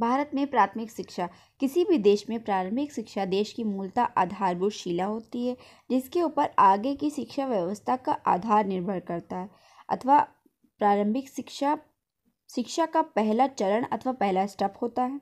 भारत में प्राथमिक शिक्षा, किसी भी देश में प्रारंभिक शिक्षा देश की मूलतः आधारभूत शिला होती है, जिसके ऊपर आगे की शिक्षा व्यवस्था का आधार निर्भर करता है। अथवा प्रारंभिक शिक्षा शिक्षा का पहला चरण अथवा पहला स्टेप होता है।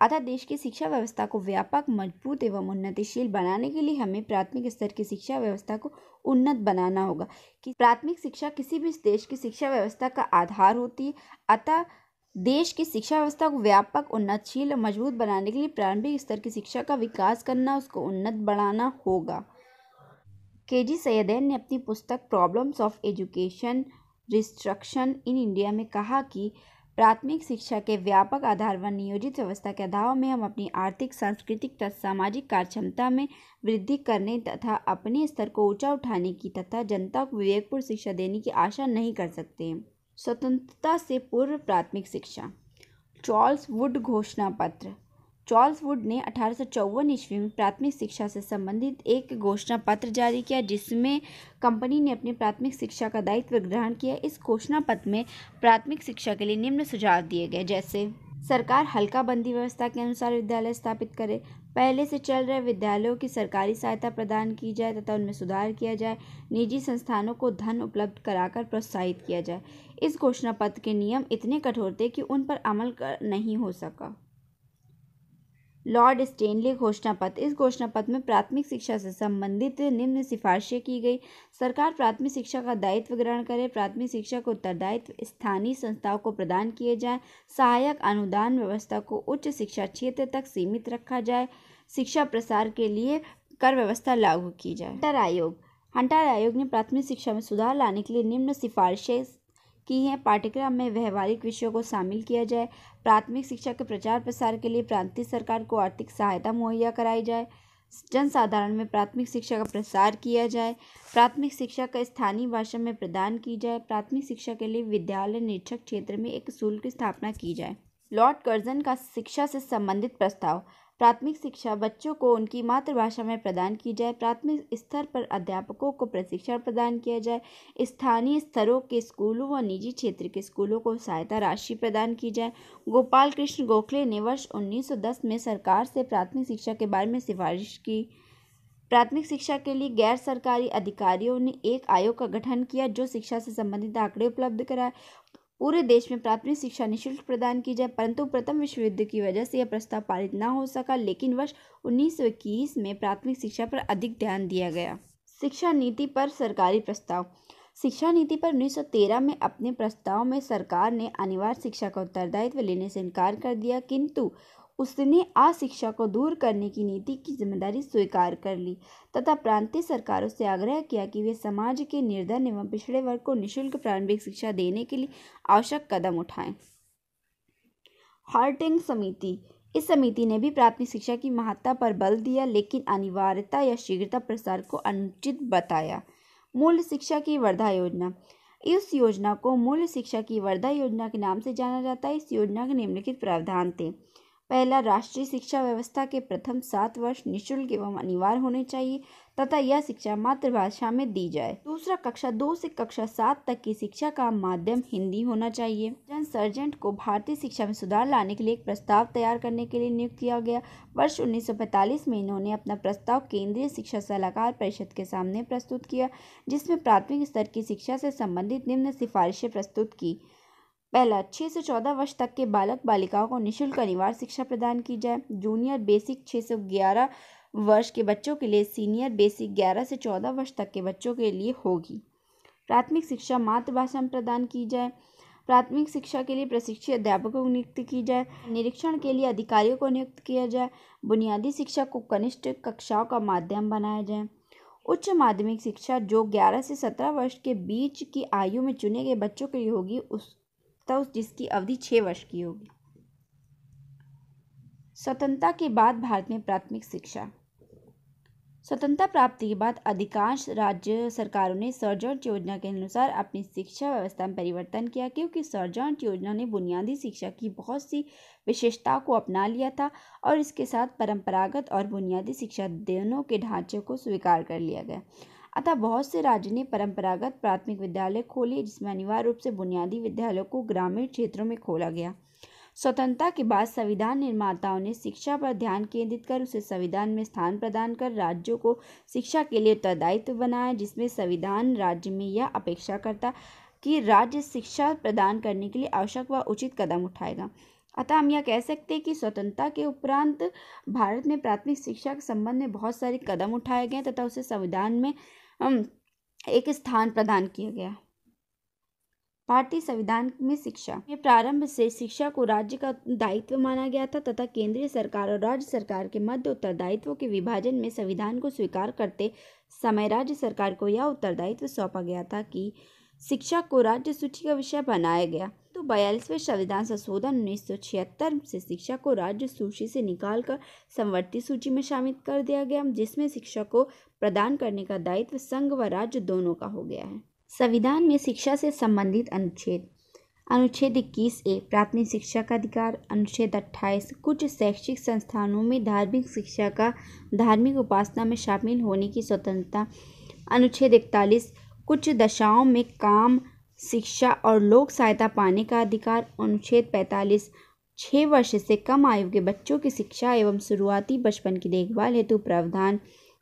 अतः देश की शिक्षा व्यवस्था को व्यापक, मज़बूत एवं उन्नतिशील बनाने के लिए हमें प्राथमिक स्तर की शिक्षा व्यवस्था को उन्नत बनाना होगा। कि प्राथमिक शिक्षा किसी भी देश की शिक्षा व्यवस्था का आधार होती है, अतः देश की शिक्षा व्यवस्था को व्यापक उन्नतशील और मज़बूत बनाने के लिए प्रारंभिक स्तर की शिक्षा का विकास करना, उसको उन्नत बढ़ाना होगा। के जी सैयदैन ने अपनी पुस्तक problems of education, restriction in India में कहा कि प्राथमिक शिक्षा के व्यापक आधार व नियोजित व्यवस्था के अभाव में हम अपनी आर्थिक, सांस्कृतिक तथा सामाजिक कार्यक्षमता में वृद्धि करने तथा अपने स्तर को ऊँचा उठाने की तथा जनता को विवेकपूर्ण शिक्षा देने की आशा नहीं कर सकते। स्वतंत्रता से पूर्व प्राथमिक शिक्षा। चार्ल्स वुड घोषणा पत्र चार्ल्स वुड ने अठारह सौ चौवन ईस्वी में प्राथमिक शिक्षा से संबंधित एक घोषणा पत्र जारी किया, जिसमें कंपनी ने अपनी प्राथमिक शिक्षा का दायित्व ग्रहण किया। इस घोषणा पत्र में प्राथमिक शिक्षा के लिए निम्न सुझाव दिए गए, जैसे सरकार हल्का बंदी व्यवस्था के अनुसार विद्यालय स्थापित करे पहले से चल रहे विद्यालयों की सरकारी सहायता प्रदान की जाए तथा उनमें सुधार किया जाए, निजी संस्थानों को धन उपलब्ध कराकर प्रोत्साहित किया जाए। इस घोषणा पत्र के नियम इतने कठोर थे कि उन पर अमल नहीं हो सका। लॉर्ड स्टेनली घोषणा पत्र इस घोषणा पत्र में प्राथमिक शिक्षा से संबंधित निम्न सिफारिशें की गई। सरकार प्राथमिक शिक्षा का दायित्व ग्रहण करे, प्राथमिक शिक्षा को उत्तरदायित्व, स्थानीय संस्थाओं को प्रदान किए जाए, सहायक अनुदान व्यवस्था को उच्च शिक्षा क्षेत्र तक सीमित रखा जाए, शिक्षा प्रसार के लिए कर व्यवस्था लागू की जाए। हंटर आयोग। हंटर आयोग ने प्राथमिक शिक्षा में सुधार लाने के लिए निम्न सिफारिशें की हैं। पाठ्यक्रम में व्यवहारिक विषयों को शामिल किया जाए। प्राथमिक शिक्षा के प्रचार प्रसार के लिए प्रांतीय सरकार को आर्थिक सहायता मुहैया कराई जाए। जनसाधारण में प्राथमिक शिक्षा का प्रसार किया जाए। प्राथमिक शिक्षा का स्थानीय भाषा में प्रदान की जाए। प्राथमिक शिक्षा के लिए विद्यालय निरीक्षक क्षेत्र में एक शुल्क स्थापना की जाए। लॉर्ड कर्जन का शिक्षा से संबंधित प्रस्ताव प्राथमिक शिक्षा बच्चों को उनकी मातृभाषा में प्रदान की जाए, प्राथमिक स्तर पर अध्यापकों को प्रशिक्षण प्रदान किया जाए, स्थानीय स्तरों के स्कूलों व निजी क्षेत्र के स्कूलों को सहायता राशि प्रदान की जाए। गोपाल कृष्ण गोखले ने वर्ष 1910 में सरकार से प्राथमिक शिक्षा के बारे में सिफारिश की। प्राथमिक शिक्षा के लिए गैर सरकारी अधिकारियों ने एक आयोग का गठन किया, जो शिक्षा से संबंधित आंकड़े उपलब्ध कराए। पूरे देश में प्राथमिक शिक्षा निःशुल्क प्रदान की जाए, परंतु प्रथम विश्व युद्ध की वजह से यह प्रस्ताव पारित न हो सका, लेकिन वर्ष उन्नीस सौ इक्कीस में प्राथमिक शिक्षा पर अधिक ध्यान दिया गया। शिक्षा नीति पर सरकारी प्रस्ताव। शिक्षा नीति पर 1913 में अपने प्रस्ताव में सरकार ने अनिवार्य शिक्षा का उत्तरदायित्व लेने से इनकार कर दिया, किंतु उसने अशिक्षा को दूर करने की नीति की ज़िम्मेदारी स्वीकार कर ली। तथा प्रांतीय सरकारों से आग्रह किया कि वे समाज के निर्धन एवं पिछड़े वर्ग को निःशुल्क प्रारंभिक शिक्षा देने के लिए आवश्यक कदम उठाएँ। हार्टिंग समिति। इस समिति ने भी प्राथमिक शिक्षा की महत्ता पर बल दिया, लेकिन अनिवार्यता या शीघ्रता प्रसार को अनुचित बताया। मूल शिक्षा की वर्धा योजना। इस योजना को मूल शिक्षा की वर्धा योजना के नाम से जाना जाता है। इस योजना के निम्नलिखित प्रावधान थे। पहला, राष्ट्रीय शिक्षा व्यवस्था के प्रथम सात वर्ष निःशुल्क एवं अनिवार्य होने चाहिए तथा यह शिक्षा मातृभाषा में दी जाए। दूसरा, कक्षा दो से कक्षा सात तक की शिक्षा का माध्यम हिंदी होना चाहिए। जन सर्जेंट को भारतीय शिक्षा में सुधार लाने के लिए एक प्रस्ताव तैयार करने के लिए नियुक्त किया गया। वर्ष 1945 में इन्होंने अपना प्रस्ताव केंद्रीय शिक्षा सलाहकार परिषद के सामने प्रस्तुत किया, जिसमें प्राथमिक स्तर की शिक्षा से संबंधित निम्न सिफारिशें प्रस्तुत की। पहला छः से चौदह वर्ष तक के बालक बालिकाओं को निःशुल्क अनिवार्य शिक्षा प्रदान की जाए। जूनियर बेसिक छः से ग्यारह वर्ष के बच्चों के लिए सीनियर बेसिक ग्यारह से चौदह वर्ष तक के बच्चों के लिए होगी। प्राथमिक शिक्षा मातृभाषा में प्रदान की जाए। प्राथमिक शिक्षा के लिए प्रशिक्षित अध्यापकों को नियुक्त की जाए। निरीक्षण के लिए अधिकारियों को नियुक्त किया जाए। बुनियादी शिक्षा को कनिष्ठ कक्षाओं का माध्यम बनाया जाए। उच्च माध्यमिक शिक्षा जो 11 से 17 वर्ष के बीच की आयु में चुने गए बच्चों के लिए होगी, उस तथा जिसकी अवधि छः वर्ष की होगी। स्वतंत्रता के बाद भारत में प्राथमिक शिक्षा। स्वतंत्रता प्राप्ति के बाद अधिकांश राज्य सरकारों ने सर्जौट योजना के अनुसार अपनी शिक्षा व्यवस्था में परिवर्तन किया, क्योंकि सर्जौट योजना ने बुनियादी शिक्षा की बहुत सी विशेषताओं को अपना लिया था और इसके साथ परंपरागत और बुनियादी शिक्षा दोनों के ढांचे को स्वीकार कर लिया गया। अतः बहुत से राज्य ने परंपरागत प्राथमिक विद्यालय खोले, जिसमें अनिवार्य रूप से बुनियादी विद्यालयों को ग्रामीण क्षेत्रों में खोला गया। स्वतंत्रता के बाद संविधान निर्माताओं ने शिक्षा पर ध्यान केंद्रित कर उसे संविधान में स्थान प्रदान कर राज्यों को शिक्षा के लिए उत्तरदायित्व बनाया, जिसमें संविधान राज्य में यह अपेक्षा करता कि राज्य शिक्षा प्रदान करने के लिए आवश्यक व उचित कदम उठाएगा। अतः हम यह कह सकते हैं कि स्वतंत्रता के उपरांत भारत में प्राथमिक शिक्षा के संबंध में बहुत सारे कदम उठाए गए तथा उसे संविधान में एक स्थान प्रदान किया गया। भारतीय संविधान में शिक्षा में प्रारंभ से शिक्षा को राज्य का दायित्व माना गया था तथा केंद्रीय सरकार और राज्य सरकार के मध्य उत्तरदायित्व के विभाजन में संविधान को स्वीकार करते समय राज्य सरकार को यह उत्तरदायित्व सौंपा गया था कि शिक्षा को राज्य सूची का विषय बनाया गया। तो बयालीसवें संविधान संशोधन उन्नीस से शिक्षा को राज्य सूची से निकालकर संवर्ती सूची में शामिल कर दिया गया, जिसमें शिक्षा को प्रदान करने का दायित्व संघ व राज्य दोनों का हो गया है। संविधान में शिक्षा से संबंधित अनुच्छेद अनुच्छेद इक्कीस ए, प्राथमिक शिक्षा का अधिकार, अनुच्छेद अट्ठाईस, कुछ शैक्षिक संस्थानों में धार्मिक शिक्षा का धार्मिक उपासना में शामिल होने की स्वतंत्रता, अनुच्छेद इकतालीस, कुछ दशाओं में काम शिक्षा और लोक सहायता पाने का अधिकार, अनुच्छेद पैंतालीस छः वर्ष से कम आयु के बच्चों की शिक्षा एवं शुरुआती बचपन की देखभाल हेतु प्रावधान,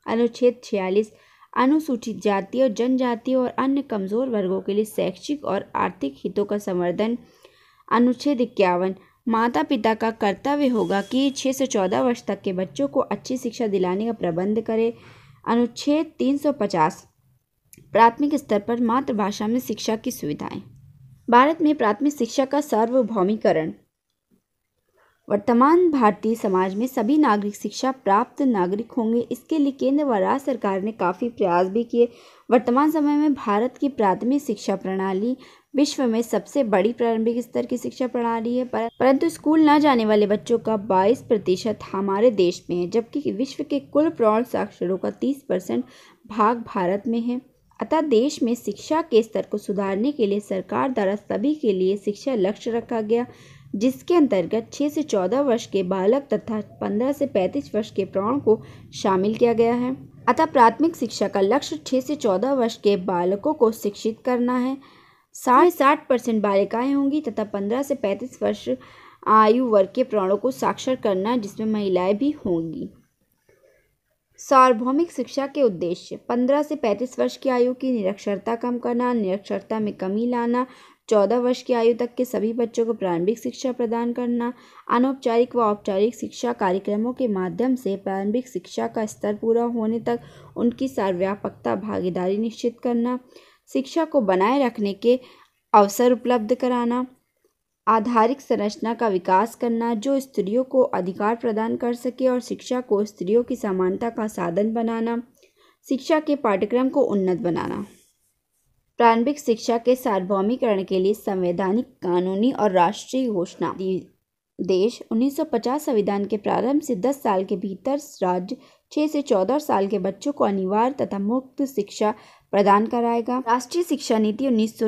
अनुच्छेद छियालीस, अनुसूचित जाति और जनजाति और अन्य कमज़ोर वर्गों के लिए शैक्षिक और आर्थिक हितों का संवर्धन, अनुच्छेद इक्यावन। माता पिता का कर्तव्य होगा कि छः से चौदह वर्ष तक के बच्चों को अच्छी शिक्षा दिलाने का प्रबंध करें। अनुच्छेद तीन सौ पचास प्राथमिक स्तर पर मातृभाषा में शिक्षा की सुविधाएँ। भारत में प्राथमिक शिक्षा का सार्वभौमिकरण। वर्तमान भारतीय समाज में सभी नागरिक शिक्षा प्राप्त नागरिक होंगे। इसके लिए केंद्र व राज्य सरकार ने काफ़ी प्रयास भी किए। वर्तमान समय में भारत की प्राथमिक शिक्षा प्रणाली विश्व में सबसे बड़ी प्रारंभिक स्तर की शिक्षा प्रणाली है। पर, परंतु स्कूल न जाने वाले बच्चों का 22 प्रतिशत हमारे देश में है जबकि विश्व के कुल प्रौढ़ साक्षरों का 30 परसेंट भाग भारत में है। अतः देश में शिक्षा के स्तर को सुधारने के लिए सरकार द्वारा सभी के लिए शिक्षा लक्ष्य रखा गया, जिसके अंतर्गत 6 से 14 वर्ष के बालक तथा 15 से 35 वर्ष के प्रौढ़ को शामिल किया गया है। अतः प्राथमिक शिक्षा का लक्ष्य 6 से 14 वर्ष के बालकों को शिक्षित करना है। साढ़े साठ परसेंट बालिकाएँ होंगी तथा 15 से 35 वर्ष आयु वर्ग के प्रौढ़ों को साक्षर करना, जिसमें महिलाएँ भी होंगी। सार्वभौमिक शिक्षा के उद्देश्य, पंद्रह से पैंतीस वर्ष की आयु की निरक्षरता कम करना, निरक्षरता में कमी लाना, चौदह वर्ष की आयु तक के सभी बच्चों को प्रारंभिक शिक्षा प्रदान करना, अनौपचारिक व औपचारिक शिक्षा कार्यक्रमों के माध्यम से प्रारंभिक शिक्षा का स्तर पूरा होने तक उनकी सर्वव्यापकता, भागीदारी निश्चित करना, शिक्षा को बनाए रखने के अवसर उपलब्ध कराना आधारिक संरचना का विकास करना जो स्त्रियों को अधिकार प्रदान कर सके और शिक्षा को स्त्रियों की समानता का साधन बनाना, शिक्षा के पाठ्यक्रम को उन्नत बनाना। प्रारंभिक शिक्षा के सार्वभौमिकरण के लिए संवैधानिक कानूनी और राष्ट्रीय घोषणा देश 1950 संविधान के प्रारंभ से 10 साल के भीतर राज्य 6 से 14 साल के बच्चों को अनिवार्य तथा मुक्त शिक्षा प्रदान कराएगा। राष्ट्रीय शिक्षा नीति उन्नीस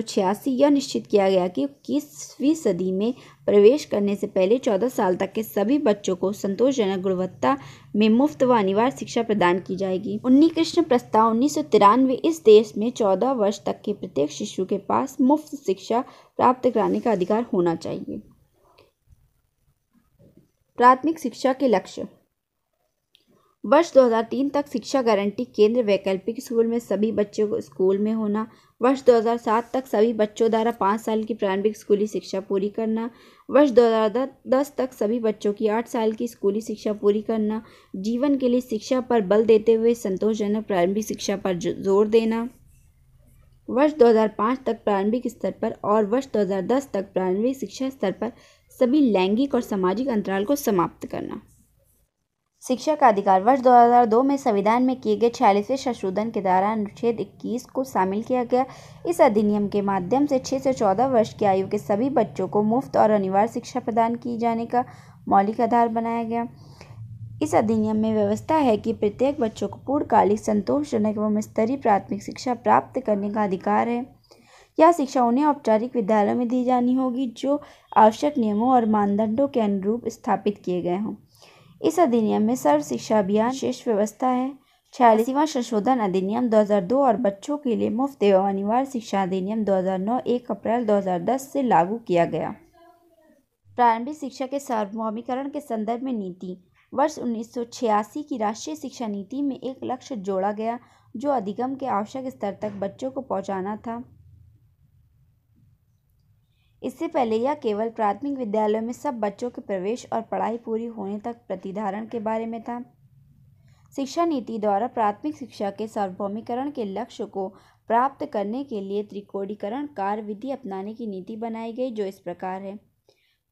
यह निश्चित किया गया कि इक्कीसवीं सदी में प्रवेश करने से पहले 14 साल तक के सभी बच्चों को संतोषजनक गुणवत्ता में मुफ़्त व अनिवार्य शिक्षा प्रदान की जाएगी। उन्नी कृष्ण प्रस्ताव उन्नीस सौ तिरानवे इस देश में 14 वर्ष तक के प्रत्येक शिशु के पास मुफ़्त शिक्षा प्राप्त कराने का अधिकार होना चाहिए। प्राथमिक शिक्षा के लक्ष्य वर्ष 2003 तक शिक्षा गारंटी केंद्र वैकल्पिक स्कूल में सभी बच्चों को स्कूल में होना, वर्ष 2007 तक सभी बच्चों द्वारा पाँच साल की प्रारंभिक स्कूली शिक्षा पूरी करना, वर्ष 2010 तक सभी बच्चों की आठ साल की स्कूली शिक्षा पूरी करना, जीवन के लिए शिक्षा पर बल देते हुए संतोषजनक प्रारंभिक शिक्षा पर ज़ोर देना। वर्ष 2005 तक प्रारंभिक स्तर पर और वर्ष 2010 तक प्रारंभिक शिक्षा स्तर पर सभी लैंगिक और सामाजिक अंतराल को समाप्त करना। शिक्षा का अधिकार। वर्ष 2002 में संविधान में किए गए छियालीसवें संशोधन के द्वारा अनुच्छेद 21 को शामिल किया गया। इस अधिनियम के माध्यम से 6 से 14 वर्ष की आयु के सभी बच्चों को मुफ़्त और अनिवार्य शिक्षा प्रदान की जाने का मौलिक आधार बनाया गया। इस अधिनियम में व्यवस्था है कि प्रत्येक बच्चों को पूर्णकालिक संतोषजनक एवं स्तरीय प्राथमिक शिक्षा प्राप्त करने का अधिकार है। यह शिक्षा उन्हें औपचारिक विद्यालयों में दी जानी होगी, जो आवश्यक नियमों और मानदंडों के अनुरूप स्थापित किए गए हों। इस अधिनियम में सर्व शिक्षा अभियान शेष व्यवस्था है। छियालीसवां संशोधन अधिनियम 2002 और बच्चों के लिए मुफ़्त एवं अनिवार्य शिक्षा अधिनियम 2009 एक अप्रैल 2010 से लागू किया गया। प्रारंभिक शिक्षा के सार्वभौमिकरण के संदर्भ में नीति, वर्ष उन्नीस सौ छियासी की राष्ट्रीय शिक्षा नीति में एक लक्ष्य जोड़ा गया, जो अधिगम के आवश्यक स्तर तक बच्चों को पहुंचाना था। इससे पहले यह केवल प्राथमिक विद्यालयों में सब बच्चों के प्रवेश और पढ़ाई पूरी होने तक प्रतिधारण के बारे में था। शिक्षा नीति द्वारा प्राथमिक शिक्षा के सार्वभौमिकरण के लक्ष्य को प्राप्त करने के लिए त्रिकोणीकरण कार्य विधि अपनाने की नीति बनाई गई, जो इस प्रकार है।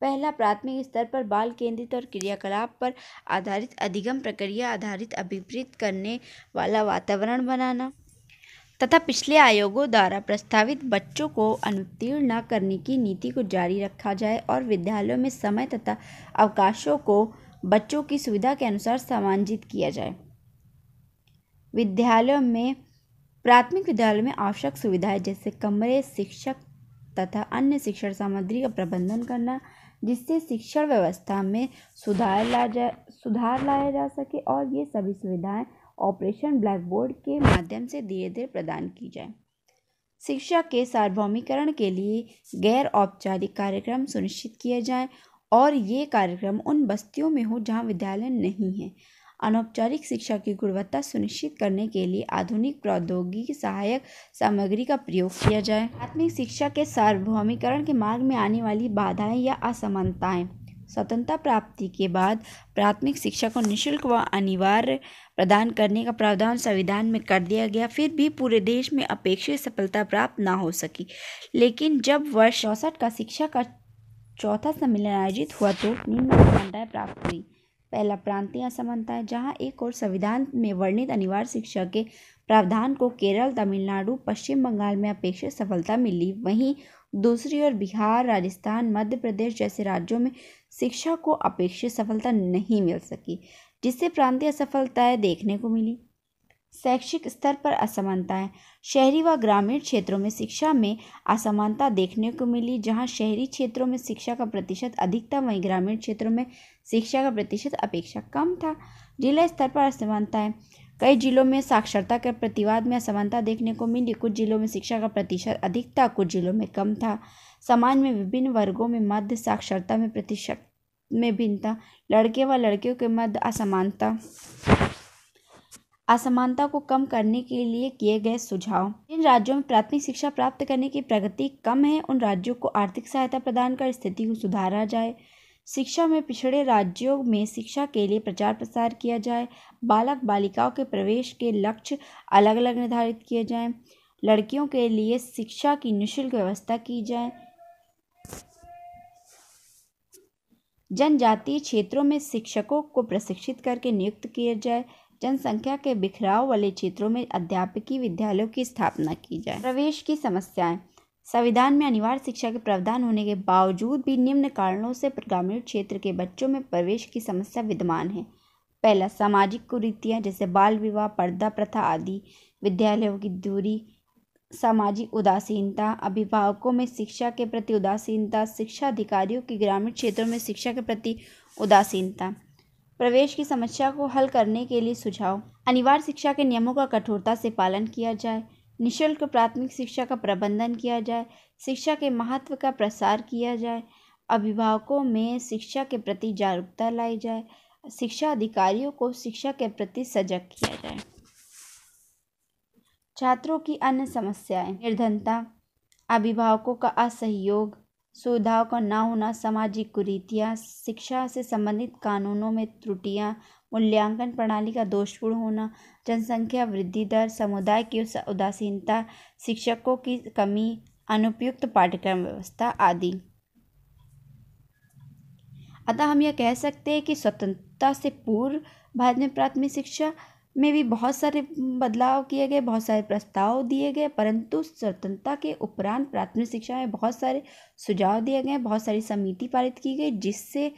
पहला, प्राथमिक स्तर पर बाल केंद्रित और क्रियाकलाप पर आधारित अधिगम प्रक्रिया आधारित अभिप्रेत करने वाला वातावरण बनाना। तथा पिछले आयोगों द्वारा प्रस्तावित बच्चों को अनुत्तीर्ण न करने की नीति को जारी रखा जाए और विद्यालयों में समय तथा अवकाशों को बच्चों की सुविधा के अनुसार समांजित किया जाए। विद्यालयों में, प्राथमिक विद्यालयों में आवश्यक सुविधाएँ जैसे कमरे, शिक्षक तथा अन्य शिक्षण सामग्री का प्रबंधन करना, जिससे शिक्षण व्यवस्था में सुधार ला जा, सुधार लाया जा सके और ये सभी सुविधाएँ ऑपरेशन ब्लैक बोर्ड के माध्यम से धीरे धीरे प्रदान की जाए। शिक्षा के सार्वभौमिकरण के लिए गैर औपचारिक कार्यक्रम सुनिश्चित किए जाएँ और ये कार्यक्रम उन बस्तियों में हो जहाँ विद्यालय नहीं है। अनौपचारिक शिक्षा की गुणवत्ता सुनिश्चित करने के लिए आधुनिक प्रौद्योगिकी सहायक सामग्री का प्रयोग किया जाए। प्राथमिक शिक्षा के सार्वभौमिकरण के मार्ग में आने वाली बाधाएँ या असमानताएँ स्वतंत्रता प्राप्ति के बाद प्राथमिक शिक्षा को निःशुल्क व अनिवार्य प्रदान करने का प्रावधान संविधान में कर दिया गया। फिर भी पूरे देश में अपेक्षित सफलता प्राप्त ना हो सकी। लेकिन जब वर्ष चौंसठ का शिक्षा का चौथा सम्मेलन आयोजित हुआ तो निम्न समानताएँ प्राप्त हुई। पहला प्रांतीय असमानता है, जहाँ एक और संविधान में वर्णित अनिवार्य शिक्षा के प्रावधान को केरल, तमिलनाडु, पश्चिम बंगाल में अपेक्षित सफलता मिली। वहीं दूसरी ओर बिहार, राजस्थान, मध्य प्रदेश जैसे राज्यों में शिक्षा को अपेक्षित सफलता नहीं मिल सकी, जिससे प्रांतीय असफलताएँ देखने को मिली। शैक्षिक स्तर पर असमानताएँ। शहरी व ग्रामीण क्षेत्रों में शिक्षा में असमानता देखने को मिली, जहाँ शहरी क्षेत्रों में शिक्षा का प्रतिशत अधिक था, वहीं ग्रामीण क्षेत्रों में शिक्षा का प्रतिशत अपेक्षा कम था। जिला स्तर पर असमानताएँ। कई जिलों में साक्षरता के प्रतिवाद में असमानता देखने को मिली, कुछ जिलों में शिक्षा का प्रतिशत अधिक था, कुछ जिलों में कम था। समाज में विभिन्न वर्गों में मध्य साक्षरता में प्रतिशत में भिन्नता, लड़के व लड़कियों के मध्य असमानता। असमानता को कम करने के लिए किए गए सुझाव। जिन राज्यों में प्राथमिक शिक्षा प्राप्त करने की प्रगति कम है, उन राज्यों को आर्थिक सहायता प्रदान कर स्थिति को सुधारा जाए। शिक्षा में पिछड़े राज्यों में शिक्षा के लिए प्रचार प्रसार किया जाए। बालक बालिकाओं के प्रवेश के लक्ष्य अलग अलग निर्धारित किए जाएँ। लड़कियों के लिए शिक्षा की निःशुल्क व्यवस्था की जाए। जनजातीय क्षेत्रों में शिक्षकों को प्रशिक्षित करके नियुक्त किया जाए। जनसंख्या के बिखराव वाले क्षेत्रों में अध्यापकीय विद्यालयों की स्थापना की जाए। प्रवेश की समस्याएँ। संविधान में अनिवार्य शिक्षा के प्रावधान होने के बावजूद भी निम्न कारणों से ग्रामीण क्षेत्र के बच्चों में प्रवेश की समस्या विद्यमान है। पहला, सामाजिक कुरीतियाँ जैसे बाल विवाह, पर्दा प्रथा आदि। विद्यालयों की दूरी सामाजिक उदासीनता, अभिभावकों में शिक्षा के प्रति उदासीनता शिक्षा अधिकारियों की ग्रामीण क्षेत्रों में शिक्षा के प्रति उदासीनता। प्रवेश की समस्या को हल करने के लिए सुझाव। अनिवार्य शिक्षा के नियमों का कठोरता से पालन किया जाए। निशुल्क प्राथमिक शिक्षा का प्रबंधन किया जाए। शिक्षा के महत्व का प्रसार किया जाए। अभिभावकों में शिक्षा के प्रति जागरूकता लाई जाए। शिक्षा अधिकारियों को शिक्षा के प्रति सजग किया जाए। छात्रों की अन्य समस्याएँ। निर्धनता, अभिभावकों का असहयोग, सुविधाओं का न होना, सामाजिक कुरीतियाँ, शिक्षा से संबंधित कानूनों में त्रुटियाँ, मूल्यांकन प्रणाली का दोषपूर्ण होना, जनसंख्या वृद्धि दर, समुदाय की उदासीनता, शिक्षकों की कमी, अनुपयुक्त पाठ्यक्रम व्यवस्था आदि। अतः हम यह कह सकते हैं कि स्वतंत्रता से पूर्व भारत में प्राथमिक शिक्षा में भी बहुत सारे बदलाव किए गए, बहुत सारे प्रस्ताव दिए गए, परंतु स्वतंत्रता के उपरांत प्राथमिक शिक्षा में बहुत सारे सुझाव दिए गए, बहुत सारी समिति पारित की गई, जिससे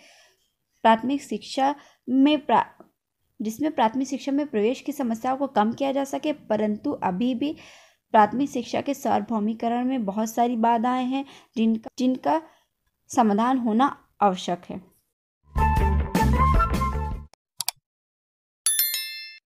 प्राथमिक शिक्षा में प्रा, जिसमें प्राथमिक शिक्षा में प्रवेश की समस्याओं को कम किया जा सके, परंतु अभी भी प्राथमिक शिक्षा के सार्वभौमिकरण में बहुत सारी बाधाएँ हैं, जिनका जिनका समाधान होना आवश्यक है।